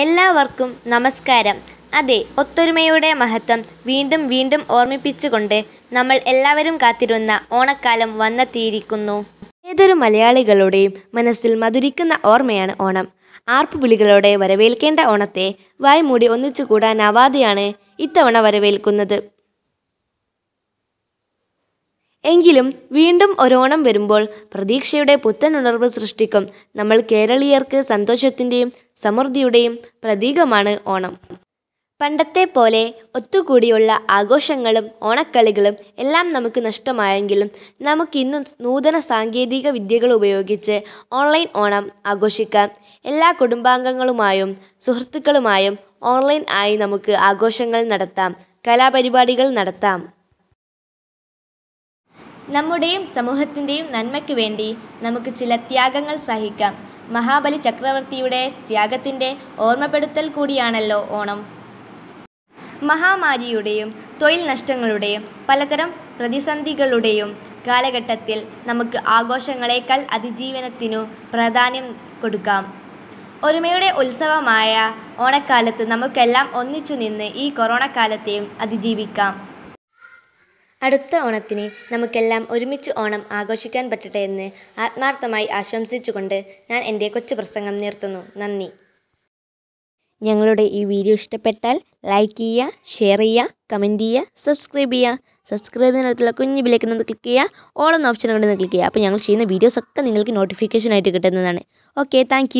എല്ലാവർക്കും നമസ്കാരം. അതെ ഒത്തൊരുമയുടെ മഹത്വം വീണ്ടും വീണ്ടും ഓർമ്മിപ്പിച്ചുകൊണ്ട് നമ്മൾ എല്ലാവരും കാത്തിരുന്ന ഓണക്കാലം വന്നെത്തിയിരിക്കുന്നു. ഏതൊരു മലയാളികളുടെയും മനസ്സിൽ മധുരിക്കുന്ന ഓർമ്മയാണ് ഓണം. ആർപ്പുവിളികളോടെ വരവേൽക്കേണ്ട ഓണത്തെ വായ്മൂടി ഒന്നിച്ചു കൂടാനാവാതെയാണ് ഇത്തവണ വരവേൽക്കുന്നത്. എങ്കിലും വീണ്ടും ഒരോണം വരുമ്പോൾ പ്രതീക്ഷയുടെ പുത്തൻ ഉണർവ് സൃഷ്ടിക്കും. നമ്മൾ കേരളീയർക്ക് സന്തോഷത്തിന്റെയും സമൃദ്ധിയുടെയും പ്രതീകമാണ് ഓണം. പണ്ടത്തെ പോലെ ഒത്തുകൂടിയുള്ള ആഘോഷങ്ങളും ഓണക്കളികളും എല്ലാം നമുക്ക് നഷ്ടമായെങ്കിലും നമുക്കിന്നും നൂതന സാങ്കേതിക വിദ്യകൾ ഉപയോഗിച്ച് ഓൺലൈൻ ഓണം ആഘോഷിക്കാം. എല്ലാ കുടുംബാംഗങ്ങളുമായും സുഹൃത്തുക്കളുമായും ഓൺലൈൻ ആയി നമുക്ക് ആഘോഷങ്ങൾ നടത്താം കലാപരിപാടികൾ നടത്താം. നമ്മുടെയും സമൂഹത്തിന്റെയും നന്മയ്ക്ക് വേണ്ടി നമുക്ക് ചില ത്യാഗങ്ങൾ സഹിക്കാം. മഹാബലി ചക്രവർത്തിയുടെ ത്യാഗത്തിന്റെ ഓർമ്മപ്പെടുത്തൽ കൂടിയാണല്ലോ ഓണം. മഹാമാരിയുടെയും തൊഴിൽ നഷ്ടങ്ങളുടെയും പലതരം പ്രതിസന്ധികളുടെയും കാലഘട്ടത്തിൽ നമുക്ക് ആഘോഷങ്ങളെക്കാൾ അതിജീവനത്തിനു പ്രാധാന്യം കൊടുക്കാം. ഒരുമയുടെ ഉത്സവമായ ഓണക്കാലത്ത് നമുക്കെല്ലാം ഒന്നിച്ചു നിന്ന് ഈ കൊറോണ കാലത്തെയും അതിജീവിക്കാം. അടുത്ത ഓണത്തിന് നമുക്കെല്ലാം ഒരുമിച്ച് ഓണം ആഘോഷിക്കാൻ പറ്റട്ടെ എന്ന് ആത്മാർത്ഥമായി ആശംസിച്ചുകൊണ്ട് ഞാൻ എന്റെ കൊച്ചു പ്രസംഗം നിർത്തുന്നു. നന്ദി. ഞങ്ങളുടെ ഈ വീഡിയോ ഇഷ്ടപ്പെട്ടാൽ ലൈക്ക് ചെയ്യുക ഷെയർ ചെയ്യുക കമന്റ് ചെയ്യുക സബ്സ്ക്രൈബ് ചെയ്യുക. സബ്സ്ക്രൈബ് ചെയ്യുന്നിടത്തുള്ള കുഞ്ഞു ബിലേക്ക് ഒന്ന് ക്ലിക്ക് ചെയ്യുക. ഓൾ എന്ന ഓപ്ഷൻ കൊണ്ട് ക്ലിക്ക് ചെയ്യുക. അപ്പോൾ ഞങ്ങൾ ചെയ്യുന്ന വീഡിയോസൊക്കെ നിങ്ങൾക്ക് നോട്ടിഫിക്കേഷൻ ആയിട്ട് കിട്ടുന്നതാണ്. Okay thank